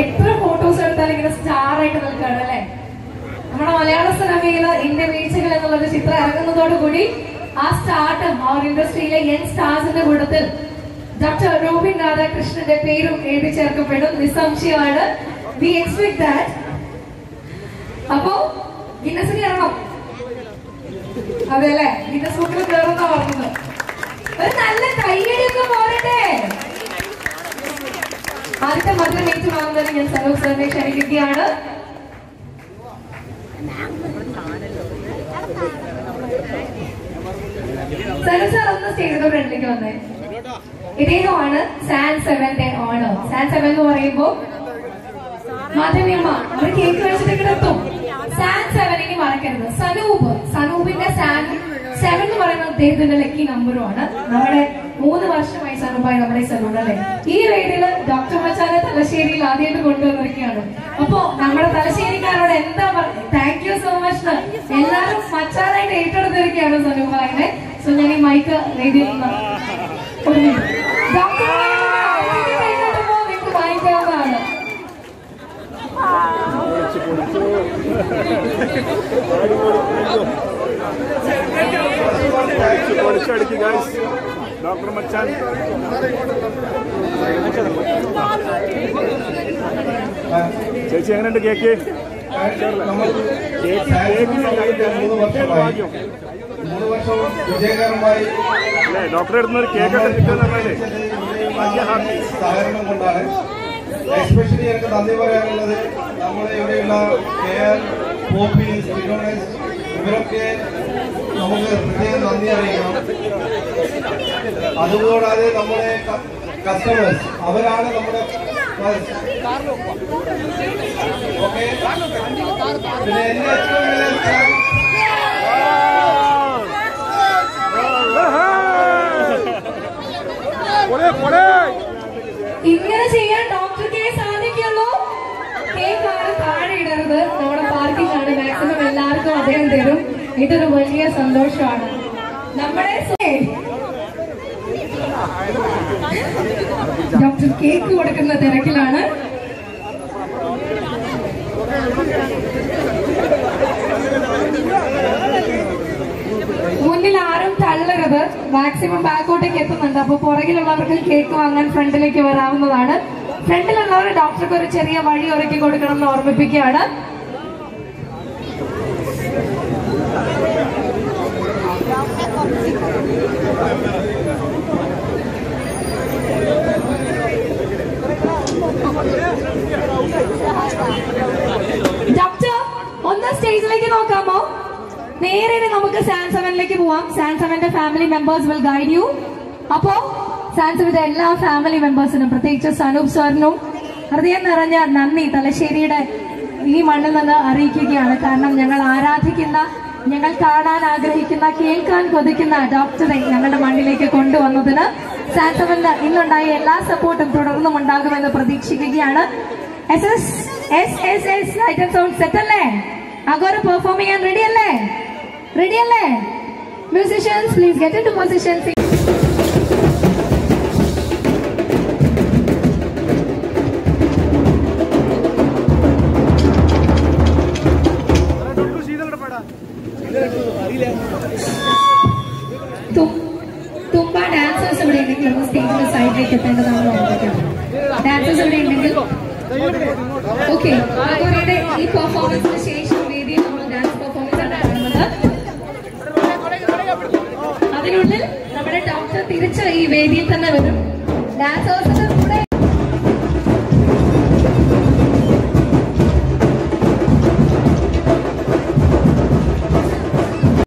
എത്ര ഫോട്ടോസ് എടുത്താലും ഇങ്ങനെ സ്റ്റാർ ആയിട്ട് നിൽക്കുകയാണ് അല്ലെ? നമ്മുടെ മലയാള സിനിമയിൽ ഇന്ത്യൻ വീഴ്ചകൾ എന്നുള്ളൊരു ചിത്രം ഇറങ്ങുന്നതോടുകൂടി ആ സ്റ്റാർട്ടും ആ ഒരു ഇൻഡസ്ട്രിയിലെ യങ് സ്റ്റാർസിന്റെ കൂട്ടത്തിൽ ഡോക്ടർ റോബിൻ രാധാകൃഷ്ണന്റെ പേരും എഴുതി ചേർക്കപ്പെടും. നിസ്സംശയമാണ്. വി എക്സ്പെക്ട് ദാറ്റ് അപ്പോ ഗിന്നസിന് ഇറങ്ങും അതെ അല്ലേ? കയറുന്ന പറഞ്ഞത് ഒരു നല്ല കൈയടിയൊക്കെ പോരട്ടെ. ആദ്യത്തെ മധുരം വാങ്ങുന്നത് ഞാൻ സനൂപ് സാറിനെ ക്ഷണിക്കുകയാണ് സനു ഒന്ന് സ്റ്റേജിന്റെ ഫ്രണ്ടിലേക്ക് വന്നേ. ഇദ്ദേഹമാണ് സാൻ സെവന്റെ ഓണർ സാൻ സെവൻ എന്ന് പറയുമ്പോ മാധവിയമ്മ അവർ കേക്ക് കഴിച്ചിട്ട് എത്തും. സാൻ സെവൻ മറക്കരുത്. സനൂപ്. സനൂപിന്റെ സാൻ സെവൻ എന്ന് പറയുന്ന അദ്ദേഹത്തിന്റെ ലക്കി നമ്പറും ആണ് നമ്മുടെ മൂന്ന് വർഷമായി സനൂപായി നമ്മുടെ സലൂൺ അല്ലെ? ഈ റേഡിയിൽ ഡോക്ടർ മച്ചാല തലശ്ശേരിയിൽ ആദ്യമായിട്ട് കൊണ്ടുവന്നിരിക്കുകയാണ്. അപ്പോ നമ്മുടെ തലശ്ശേരിക്കാരോട് എന്താ താങ്ക് യു സോ മച്ച് എല്ലാവരും മച്ചാലായിട്ട് ഏറ്റെടുത്തിരിക്കുകയാണ് സനൂപായിനെ. സോ ഞാൻ ഈ മൈക്ക് റേഡിയോ ഡോക്ടർ പൊളിച്ചടിക്ക് ഗൈസ് ഡോക്ടർ മച്ചാൻ ചേച്ചി എങ്ങനെയുണ്ട് കേക്ക് അല്ലേ ഡോക്ടറെ അടുത്ത് ഒരു കേക്കൊക്കെ കിട്ടുക പറഞ്ഞാലേ വലിയ ഹാപ്പി. സഹകരണം കൊണ്ടാണ്. എസ്പെഷ്യലി എനിക്ക് നന്ദി പറയാനുള്ളത്. നമ്മുടെ ഇവിടെയുള്ള കെ ആർ പോപ്പി ശ്രീഗണേഷ് ഇവരൊക്കെ നമുക്ക് പ്രത്യേകം നന്ദി അറിയിക്കണം. അതുകൂടാതെ നമ്മുടെ കസ്റ്റമേഴ്സ് അവരാണ് നമ്മുടെ ഓക്കെ പിന്നെ എന്റെ ഏറ്റവും വലിയ ത്യാഗം പൊളേ പൊളേ ഇങ്ങനെ ചെയ്യാൻ ഡോക്ടർക്കേ സാധിക്കുള്ളൂ കേക്ക് ആരും താഴെ ഇടരുത് നമ്മുടെ പാർക്കിംഗ് ആണ് മാക്സിമം എല്ലാവർക്കും അദ്ദേഹം തരും. ഇതൊരു വലിയ സന്തോഷമാണ്. നമ്മുടെ ഡോക്ടർ കേക്ക് കൊടുക്കുന്ന തിരക്കിലാണ്. മുന്നിൽ ആരും തള്ളരുത്. മാക്സിമം ബാക്കോട്ടേക്ക് എത്തുന്നുണ്ട്. അപ്പൊ പുറകിലുള്ളവർക്ക് കേക്ക് വാങ്ങാൻ ഫ്രണ്ടിലേക്ക് വരാവുന്നതാണ്. ഫ്രണ്ടിലുള്ളവർ ഡോക്ടർക്ക് ഒരു ചെറിയ വഴി ഒരുക്കി കൊടുക്കണം എന്ന് ഓർമ്മിപ്പിക്കുകയാണ്. ഒന്ന് സ്റ്റേജിലേക്ക് നോക്കാമോ? നേരെ നമുക്ക് സാൻസവനിലേക്ക് പോവാം. സാൻസവന്റെ family members will guide you അപ്പോ സാൻസവിന്റെ എല്ലാ ഫാമിലി മെമ്പേഴ്സിനും പ്രത്യേകിച്ച് സനൂപ് സാറിനും ഹൃദയം നിറഞ്ഞ നന്ദി തലശ്ശേരിയുടെ ഈ മണ്ണിൽ നിന്ന് അറിയിക്കുകയാണ്. കാരണം ഞങ്ങൾ ആരാധിക്കുന്ന ഞങ്ങൾ കാണാൻ ആഗ്രഹിക്കുന്ന കേൾക്കാൻ കൊതിക്കുന്ന ഡോക്ടറെ ഞങ്ങളുടെ മണ്ണിലേക്ക് കൊണ്ടുവന്നതിന് സാൻ സെവന് ഇന്നുണ്ടായ എല്ലാ സപ്പോർട്ടും തുടർന്നും ഉണ്ടാകുമെന്ന് പ്രതീക്ഷിക്കുകയാണ്. S S S sound ready അല്ലേ? Musicians please get into positions Thumba dancers ഇവിടെ ഉണ്ടെങ്കിൽ ഒന്ന് സ്റ്റേജിന്റെ സൈഡിലേക്ക് ഓർമ്മിക്കണം ഡാൻസേഴ്സ് ഇവിടെ ഉണ്ടെങ്കിൽ ഓക്കെ അഗോരയുടെ ഈ പെർഫോമൻസിന് ശേഷം വേദിയിൽ നമ്മൾ ഡാൻസ് പെർഫോമൻസ് ആണ് അതിനുള്ളിൽ നമ്മുടെ ഡോക്ടർ തിരിച്ച് ഈ വേദിയിൽ തന്നെ വരും. ഡാൻസേഴ്സിന്